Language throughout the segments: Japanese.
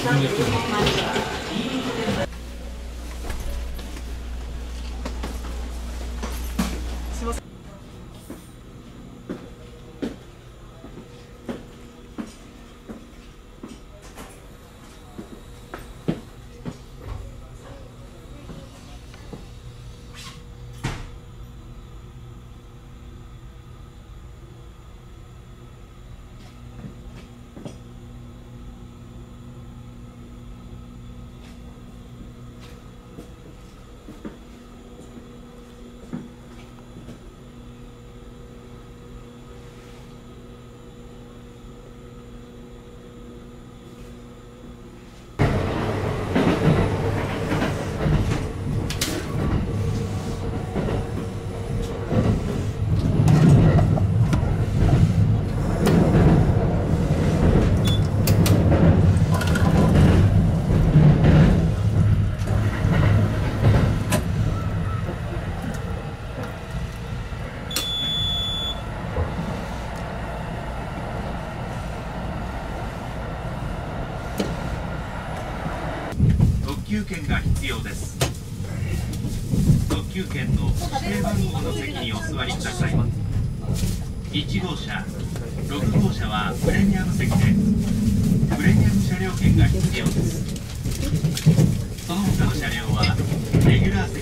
特急券が必要です。特急券の指定番号の席にお座りください。1号車6号車はプレミアム席でプレミアム車両券が必要です。その他の車両はレギュラー席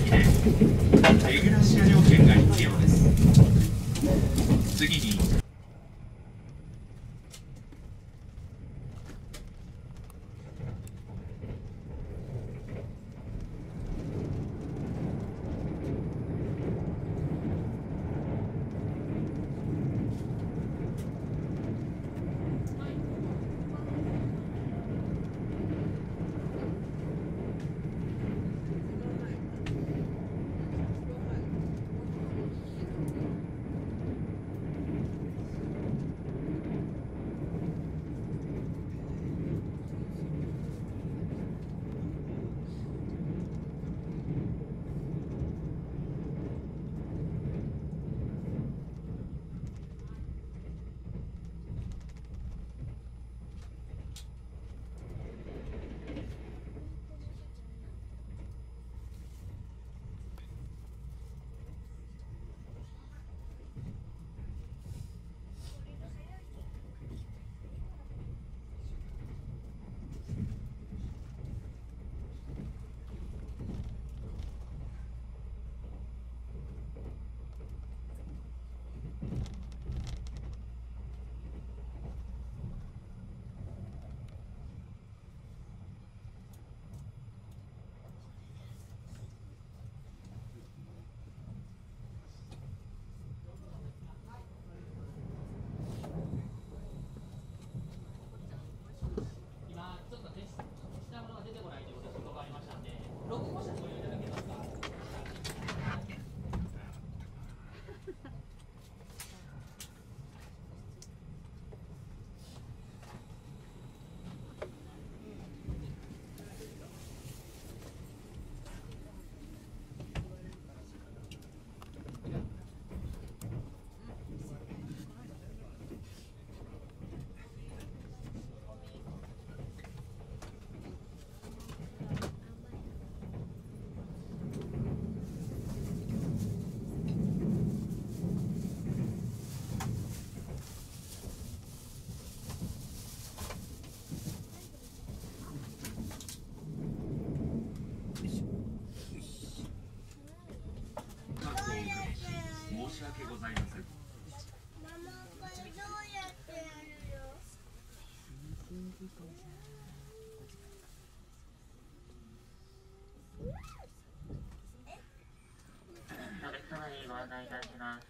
案内いたします。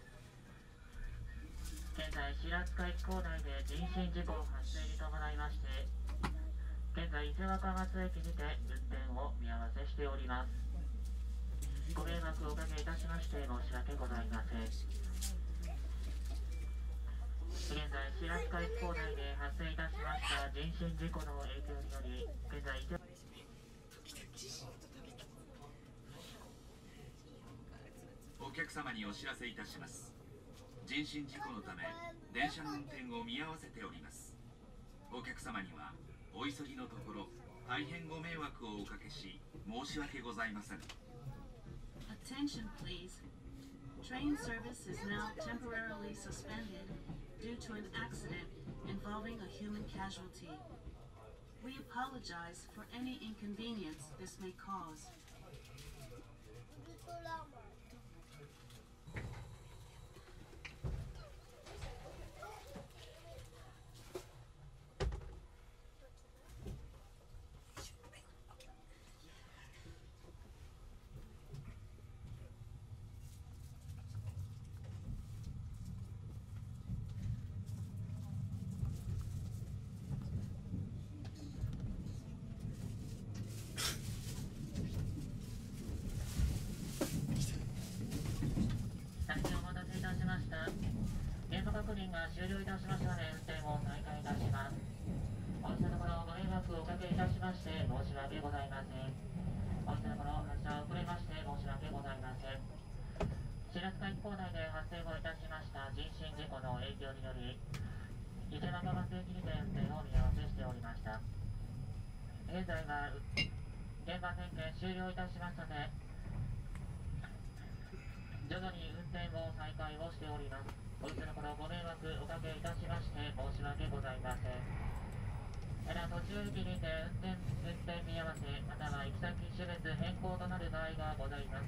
現在、白塚駅構内で人身事故発生に伴いまして、現在、伊勢若松駅にて運転を見合わせしております。ご迷惑をおかけいたしまして申し訳ございません。現在、白塚駅構内で発生いたしました人身事故の影響により、現在、伊勢お客様にお知らせいたします人身事故のため電車の運転を見合わせておりますお客様にはお急ぎのところ大変ご迷惑をおかけし申し訳ございません Attention, please. Train service is now temporarily suspended due to an accident involving a human casualty. We apologize for any inconvenience this may cause. ウルトラマン大変お待たせいたしました。現場確認が終了いたしましたので、運転を再開いたします。本日のところご迷惑をおかけいたしまして申し訳ございません。本日のところ発車遅れまして申し訳ございません。白塚駅構内で発生をいたしました人身事故の影響により、伊勢若松駅にて運転を見合わせしておりました。現在は現場点検終了いたしましたので、徐々に運転を再開をしております。本日のこのご迷惑おかけいたしまして申し訳ございません。ただ途中駅にて運転運転見合わせまたは行き先種別変更となる場合がございます。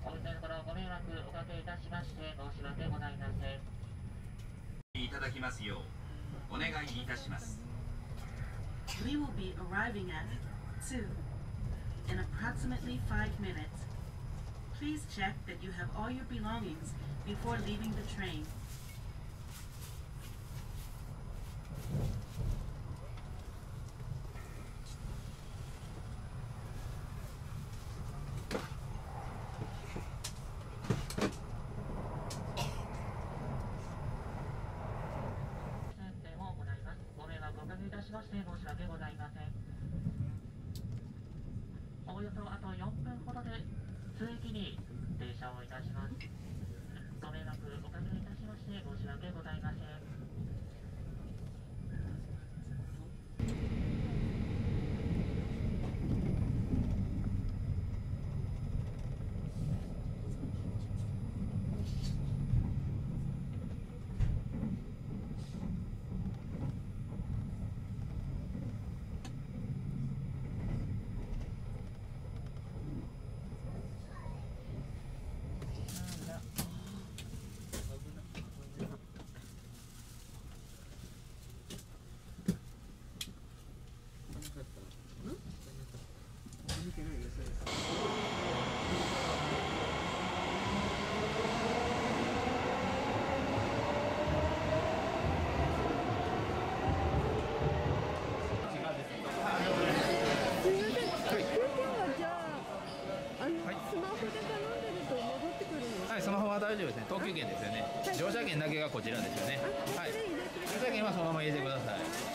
本日のこのご迷惑おかけいたしまして申し訳ございません。いただきますようお願いいたします We will be arriving at 2 in approximately 5 minutes. Please check that you have all your belongings before leaving the train. 運転を行います。ご迷惑おかけいたしまして申し訳ございません。およそあと4分ほどで通駅に停車をいたします。ご迷惑おかけいたしまして申し訳ございません。すみません、今日はじゃあ、あの、スマホで頼んでると戻ってくるんですか。はい、スマホは大丈夫ですね。特急券ですよね。乗車券だけがこちらですよね。はい。乗車券はそのまま入れてください。